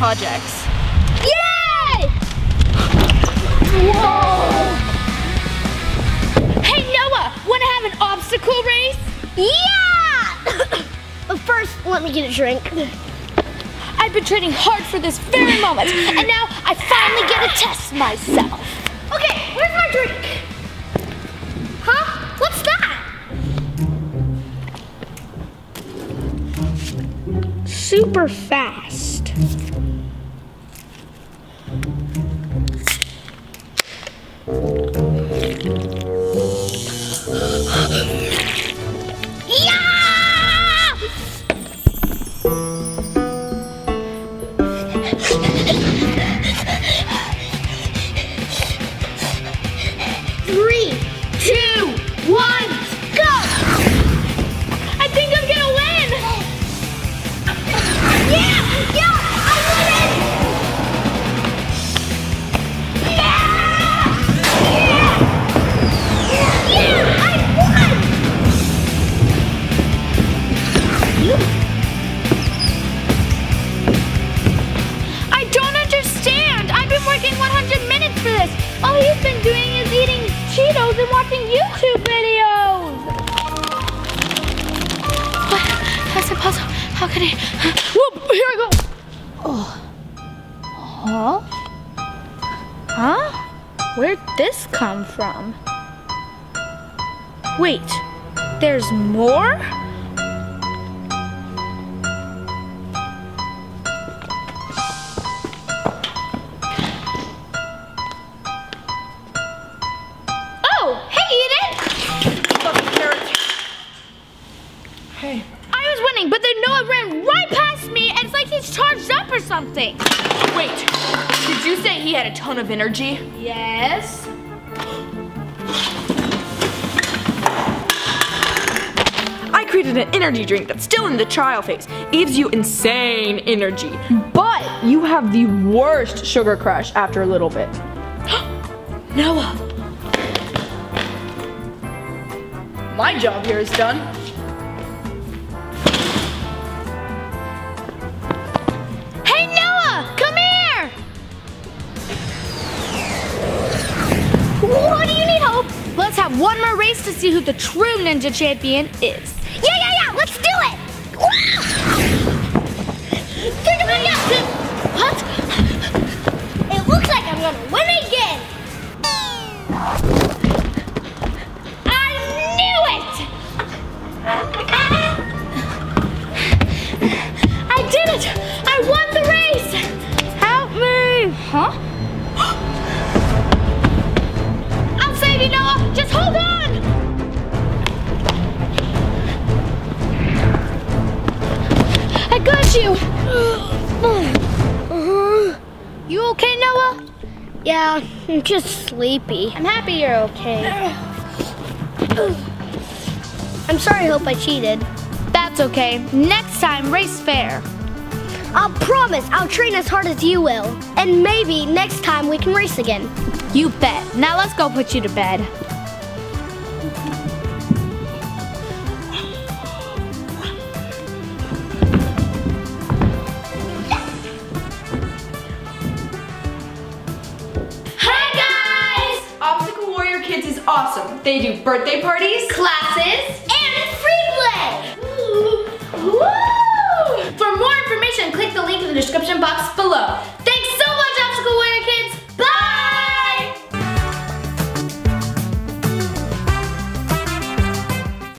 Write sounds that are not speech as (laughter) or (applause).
projects. Yay! Whoa! Hey Noah, wanna have an obstacle race? Yeah! (coughs) but first, let me get a drink. I've been training hard for this very moment, and now I finally get to test myself. Okay, where's my drink? Huh? What's that? Super fast. All you've been doing is eating Cheetos and watching YouTube videos! What? That's impossible. How could I? Whoop! Here I go! Oh. Huh? Huh? Where'd this come from? Wait, there's more? Something. wait. Did you say he had a ton of energy? Yes. I created an energy drink that's still in the trial phase. It gives you insane energy, but you have the worst sugar crush after a little bit. (gasps) Noah. My job here is done. Have one more race to see who the true ninja champion is. Yeah, yeah, yeah, let's do it! Think about it! What? It looks like I'm gonna win Just hold on! I got you! You okay, Noah? Yeah, I'm just sleepy. I'm happy you're okay. I'm sorry, Hope I cheated. That's okay. Next time, race fair. I'll promise I'll train as hard as you will. And maybe next time we can race again. You bet. Now let's go put you to bed. Awesome. They do birthday parties, Classes. And free play! Woo! For more information, click the link in the description box below.